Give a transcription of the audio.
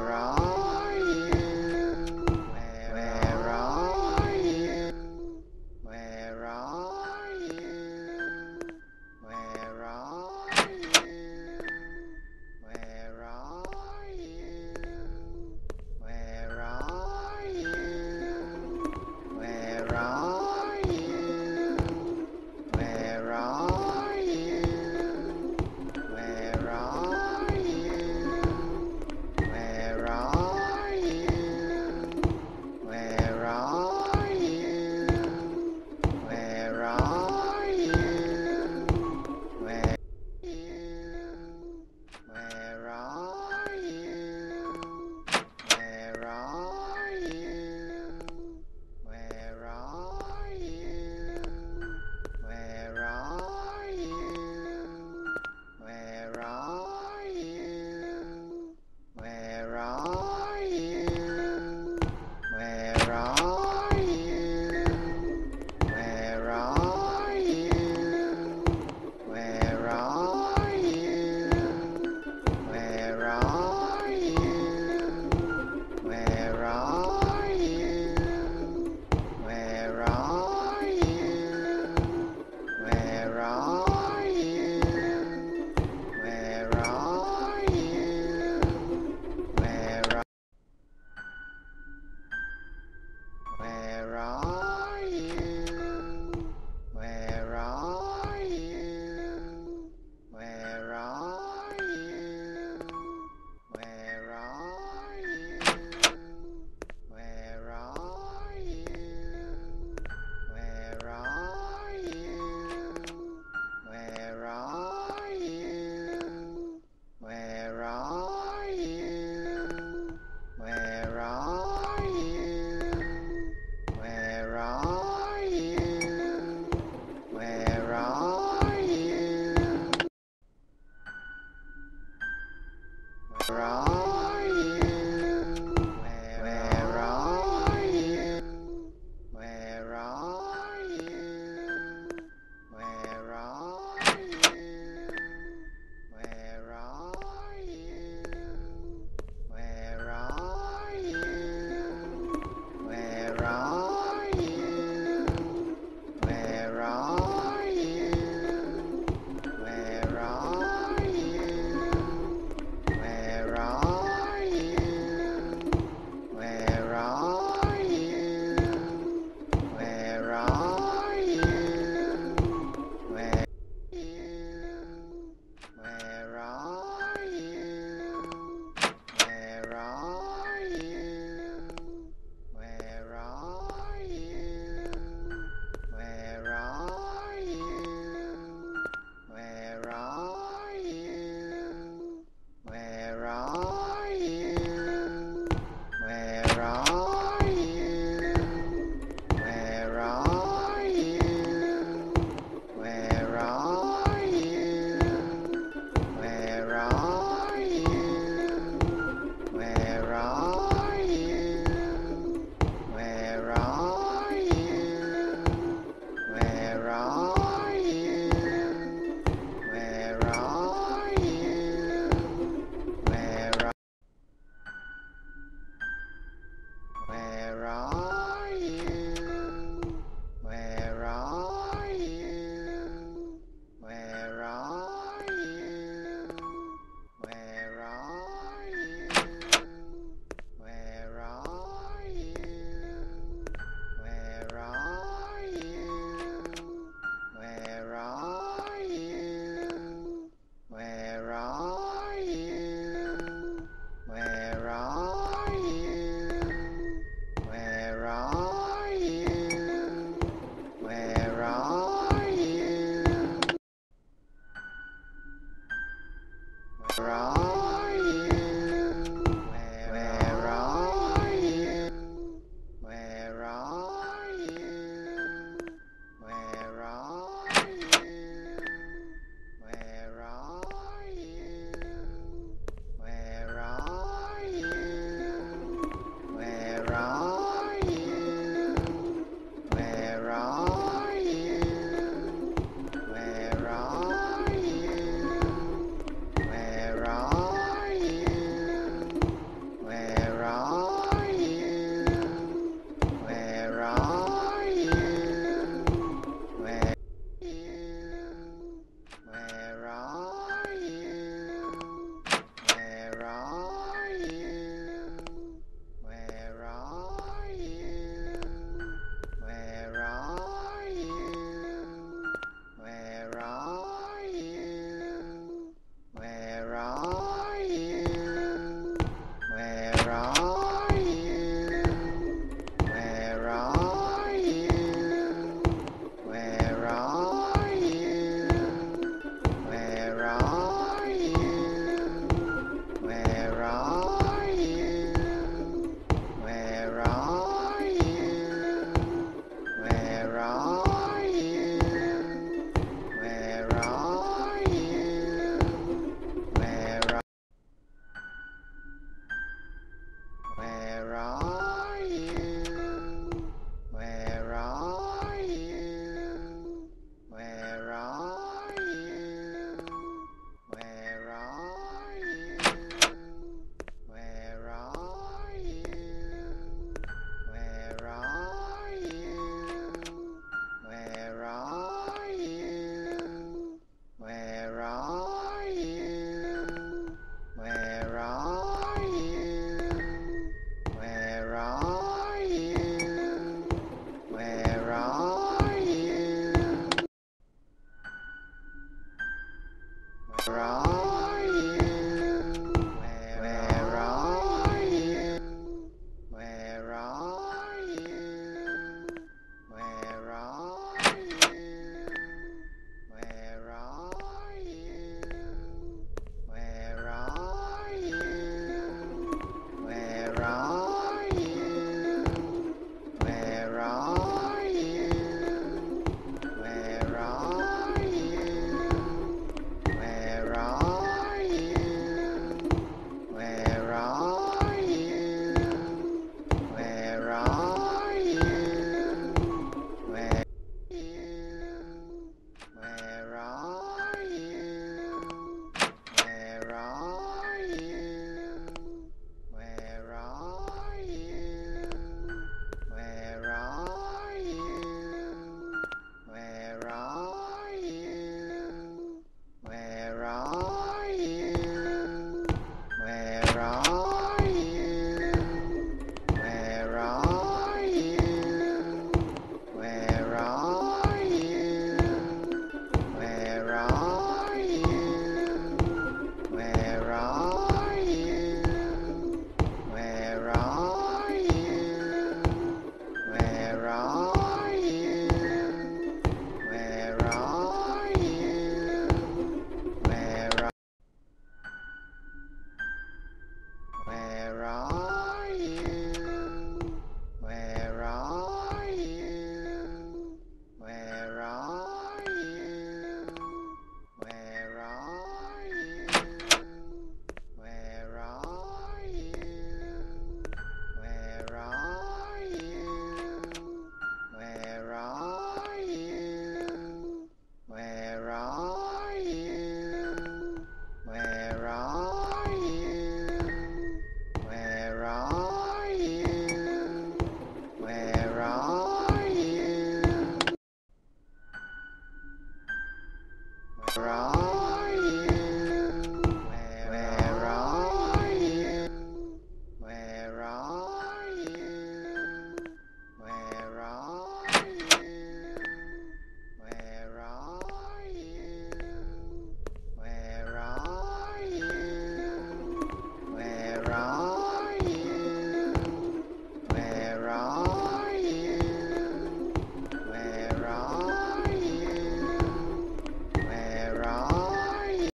Around.